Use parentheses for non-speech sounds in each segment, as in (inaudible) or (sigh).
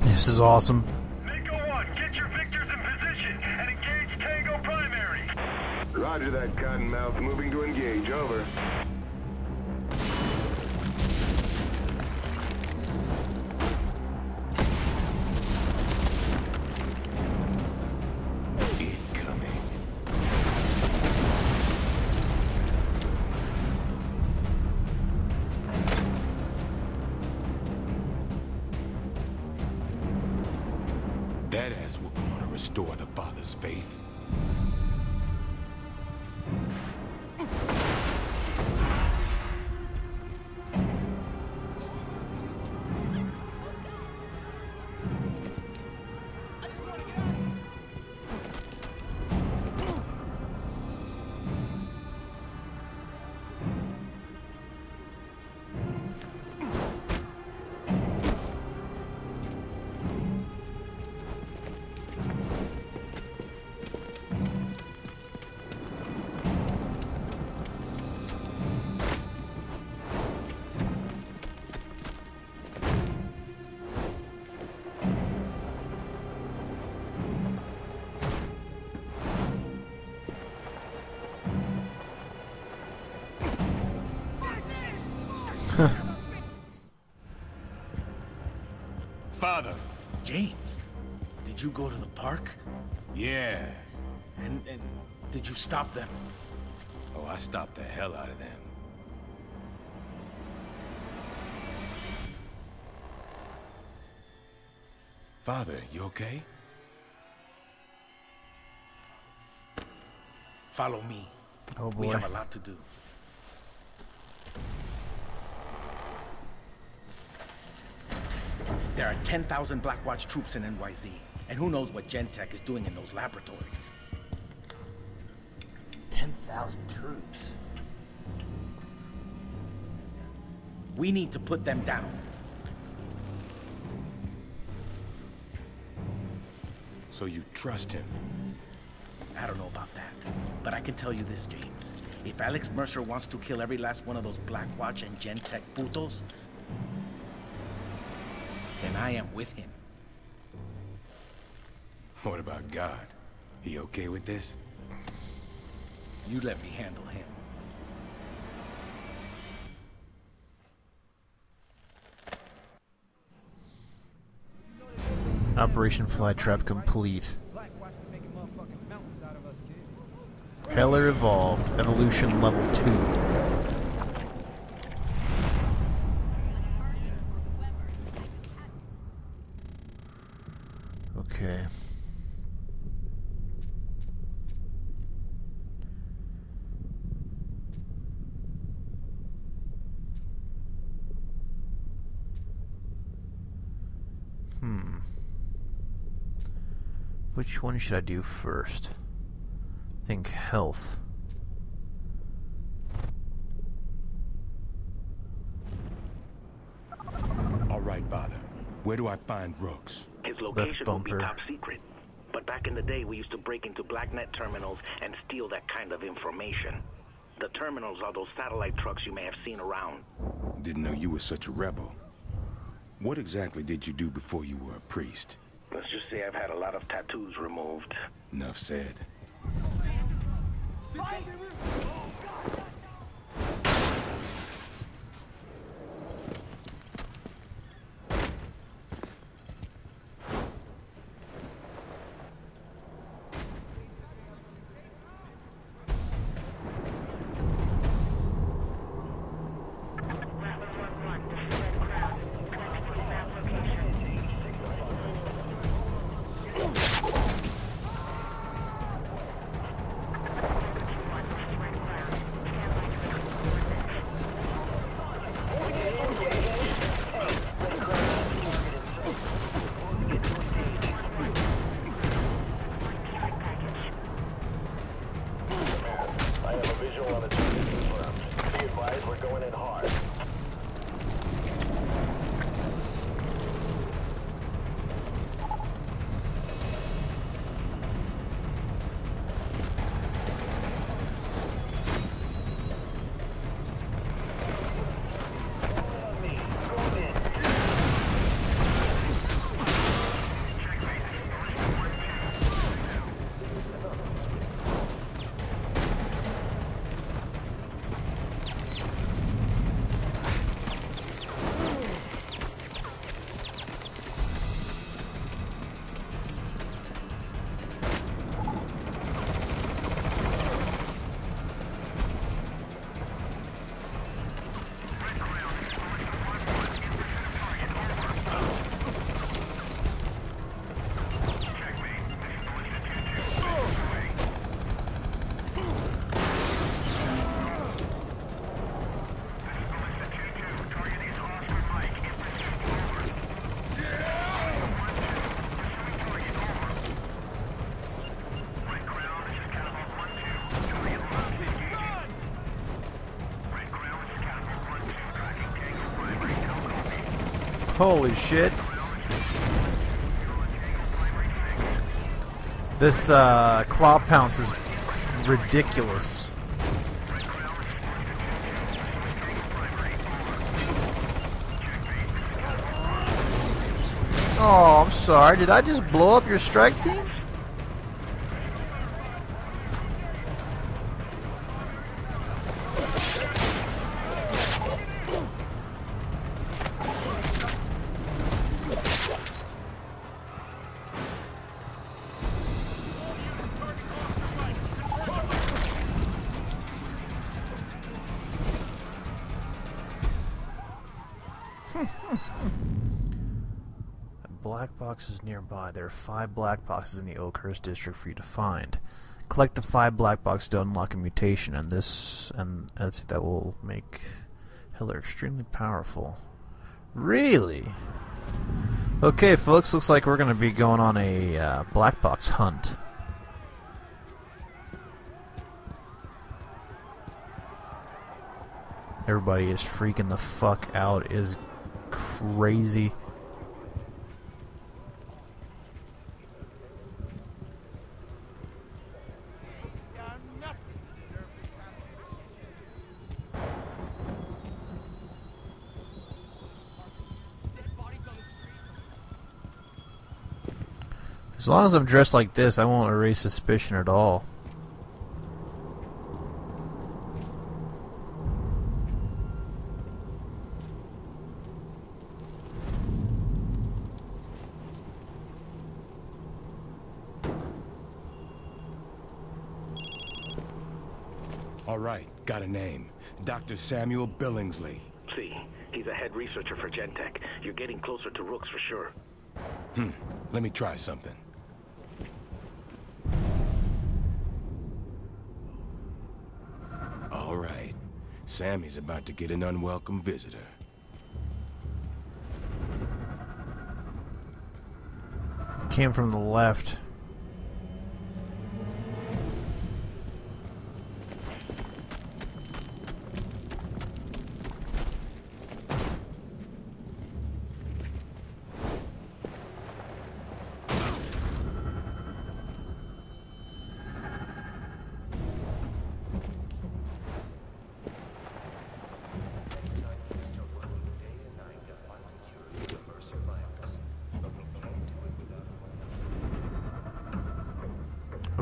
This is awesome. Mako 1, get your victors in position and engage Tango Primary. Roger that, Cottonmouth. Moving to engage. Over. That ass whooping want to restore the father's faith. (laughs) Father. James, did you go to the park? Yeah. And, and did you stop them? Oh, I stopped the hell out of them. Father, you okay? Follow me. Oh boy. We have a lot to do. There are 10,000 Blackwatch troops in NYZ, and who knows what Gentek is doing in those laboratories. 10,000 troops. We need to put them down. So you trust him? I don't know about that, but I can tell you this, James. If Alex Mercer wants to kill every last one of those Blackwatch and Gentek putos, then I am with him. What about God? He okay with this? You let me handle him. Operation Flytrap complete. Heller evolved. Evolution level 2. Okay. Hmm. Which one should I do first? think health. All right, father. Where do I find Rooks? His location will be top secret. But back in the day, we used to break into BlackNet terminals and steal that kind of information. The terminals are those satellite trucks you may have seen around. Didn't know you were such a rebel. What exactly did you do before you were a priest? Let's just say I've had a lot of tattoos removed. Enough said. Holy shit. This uh, claw pounce is ridiculous. Oh, I'm sorry. Did I just blow up your strike team? Black boxes nearby. There are five black boxes in the Oakhurst district for you to find. Collect the five black boxes to unlock a mutation, and this and that's, that will make Heller extremely powerful. Really? Okay, folks. Looks like we're going to be going on a uh, black box hunt. Everybody is freaking the fuck out. It is crazy. As long as I'm dressed like this, I won't erase suspicion at all. All right, got a name. Dr. Samuel Billingsley. See, he's a head researcher for Gentek. You're getting closer to Rooks for sure. Hmm, let me try something. All right. Sammy's about to get an unwelcome visitor. Came from the left.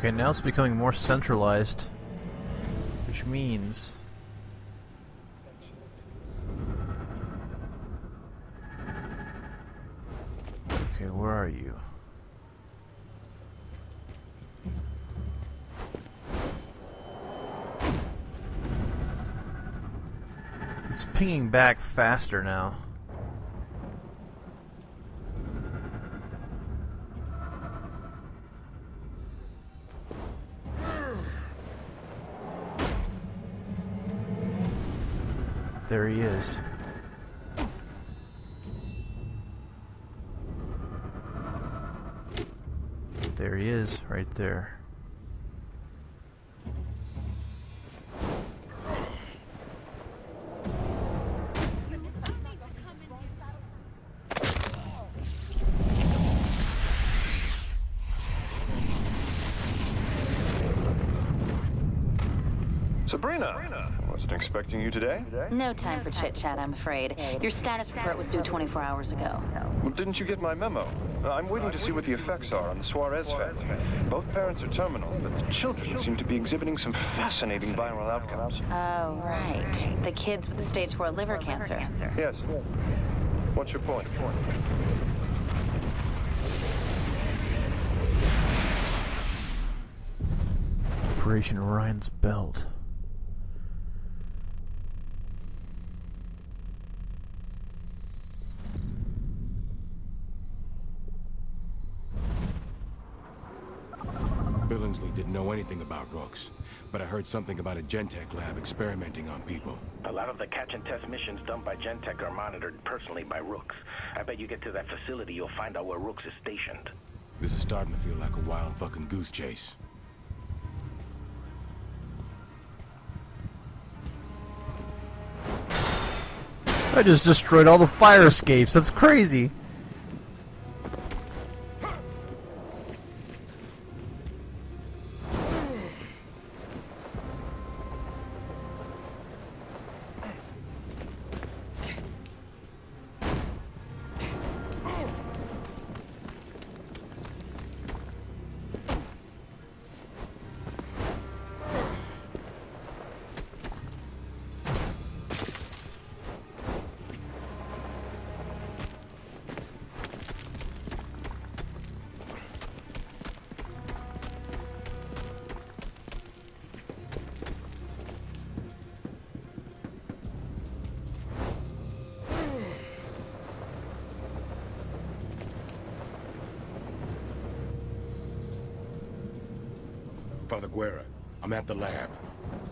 Okay, now it's becoming more centralized, which means Okay, where are you? It's pinging back faster now. There he is. There he is, right there. Sabrina, wasn't expecting you today. No time for chit chat, I'm afraid. Your status report was due 24 hours ago. Well, didn't you get my memo? Uh, I'm waiting to see what the effects are on the Suarez family. Both parents are terminal, but the children seem to be exhibiting some fascinating viral outcomes. Oh, right. The kids with the stage 4 liver cancer. Yes. What's your point? Operation Orion's Belt. Billingsley didn't know anything about Rooks, but I heard something about a Gentek lab experimenting on people. A lot of the catch and test missions done by Gentek are monitored personally by Rooks. I bet you get to that facility, you'll find out where Rooks is stationed. This is starting to feel like a wild fucking goose chase. I just destroyed all the fire escapes. That's crazy. Father Guerra, I'm at the lab.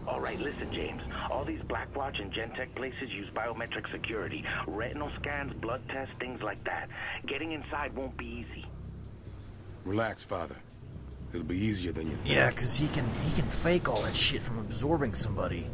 All right, listen, James. All these Blackwatch and Gentek places use biometric security. Retinal scans, blood tests, things like that. Getting inside won't be easy. Relax, Father. It'll be easier than you think. Yeah, cause he can he can fake all that shit from absorbing somebody.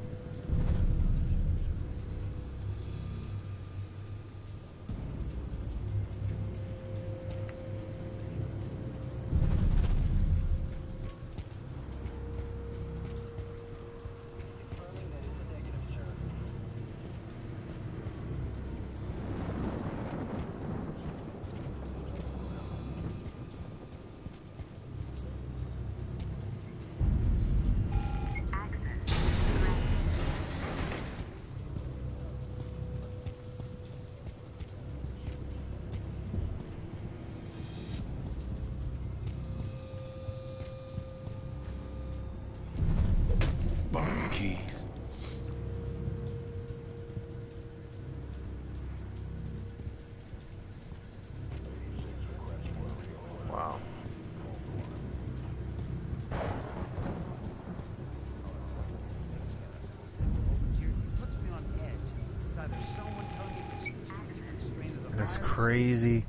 That's crazy.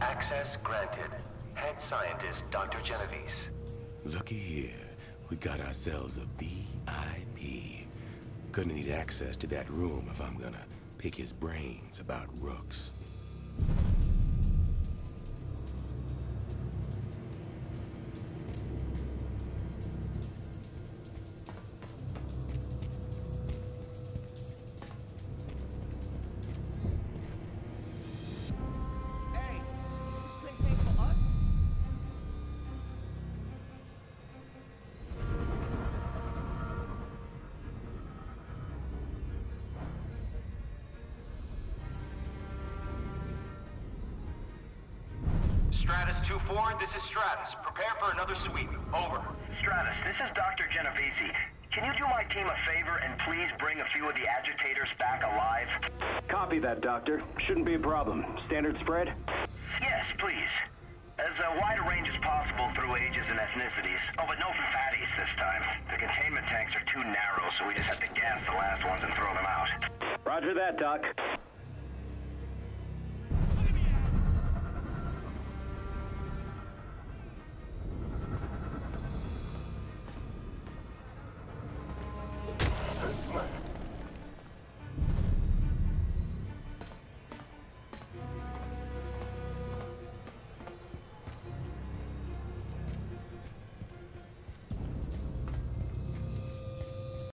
Access granted. Head scientist Dr. Genovese. Looky here. We got ourselves a VIP. Gonna need access to that room if I'm gonna pick his brains about rooks. Stratus 2-4, this is Stratus. Prepare for another sweep. Over. Stratus, this is Dr. Genovese. Can you do my team a favor and please bring a few of the agitators back alive? Copy that, Doctor. Shouldn't be a problem. Standard spread? Yes, please. As uh, wide a range as possible through ages and ethnicities. Oh, but no fatties this time. The containment tanks are too narrow, so we just have to gas the last ones and throw them out. Roger that, Doc.